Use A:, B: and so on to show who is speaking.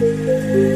A: you